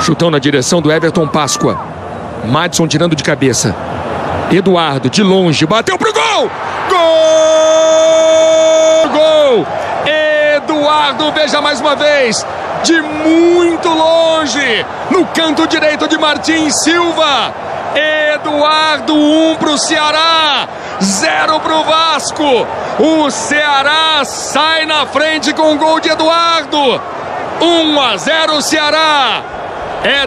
Chutão na direção do Everton Páscoa. Madison tirando de cabeça. Eduardo, de longe, bateu pro gol! Gol! Gol! Eduardo, veja mais uma vez, de muito longe, no canto direito de Martins Silva. Eduardo, um pro Ceará, zero pro Vasco. O Ceará sai na frente com o gol de Eduardo. 1 a 0 Ceará. É